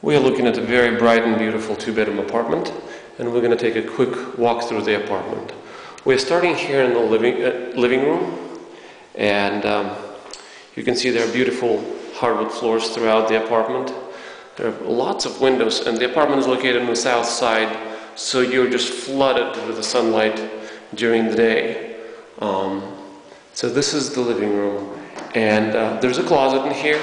We are looking at a very bright and beautiful two-bedroom apartment, and we're going to take a quick walk through the apartment. We're starting here in the living, uh, living room, and um, you can see there are beautiful hardwood floors throughout the apartment. There are lots of windows, and the apartment is located on the south side, so you're just flooded with the sunlight during the day. Um, so this is the living room, and uh, there's a closet in here.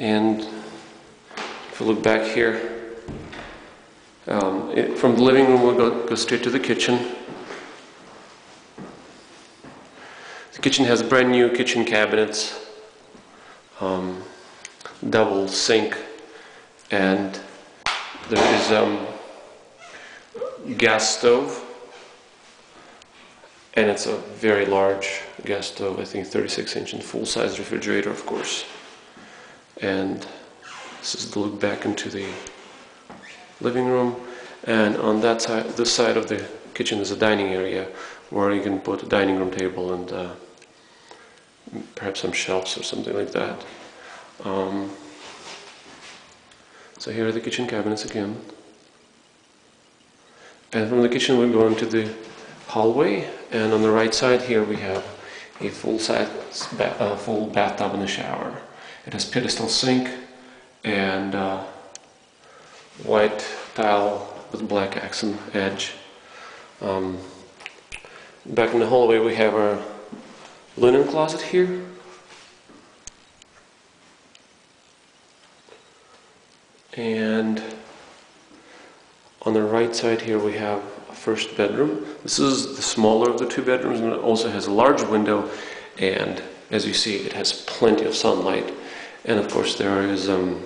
And if you look back here, um, it, from the living room we'll go, go straight to the kitchen. The kitchen has brand new kitchen cabinets, um, double sink, and there is um, gas stove, and it's a very large gas stove. I think 36 inch and full size refrigerator, of course. And this is the look back into the living room. And on that side, this side of the kitchen is a dining area where you can put a dining room table and uh, perhaps some shelves or something like that. Um, so here are the kitchen cabinets again. And from the kitchen we go into the hallway, and on the right side here we have a full size ba- uh, full bathtub and a shower. It has pedestal sink and uh, white tile with black accent edge. Um, back in the hallway we have our linen closet here. And on the right side here we have a first bedroom. This is the smaller of the two bedrooms and it also has a large window and as you see it has plenty of sunlight and of course there is um,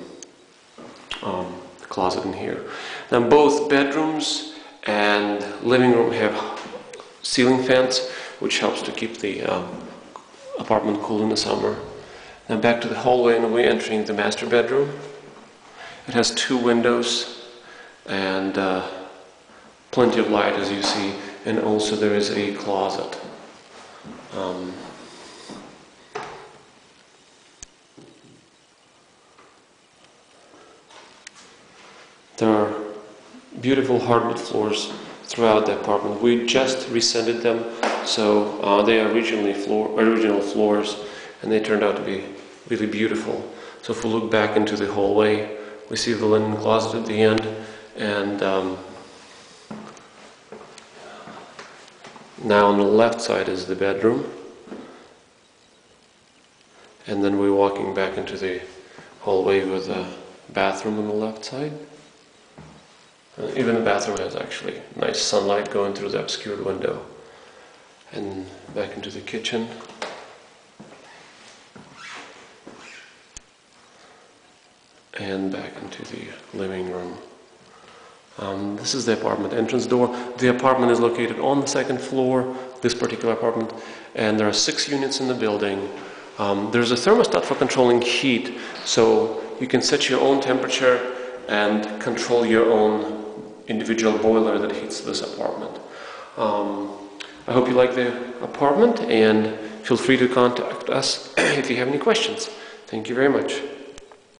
um, a closet in here. Now both bedrooms and living room have ceiling fans which helps to keep the um, apartment cool in the summer. Now back to the hallway and we're entering the master bedroom. It has two windows and uh, plenty of light as you see and also there is a closet. Um, there are beautiful hardwood floors throughout the apartment. We just resanded them, so uh, they are originally floor, original floors, and they turned out to be really beautiful. So if we look back into the hallway, we see the linen closet at the end, and um, now on the left side is the bedroom. And then we're walking back into the hallway with the bathroom on the left side. Even the bathroom has actually nice sunlight going through the obscured window. And back into the kitchen. And back into the living room. Um, this is the apartment entrance door. The apartment is located on the second floor, this particular apartment, and there are six units in the building. Um, there's a thermostat for controlling heat, so you can set your own temperature and control your own individual boiler that heats this apartment. Um, I hope you like the apartment and feel free to contact us if you have any questions. Thank you very much.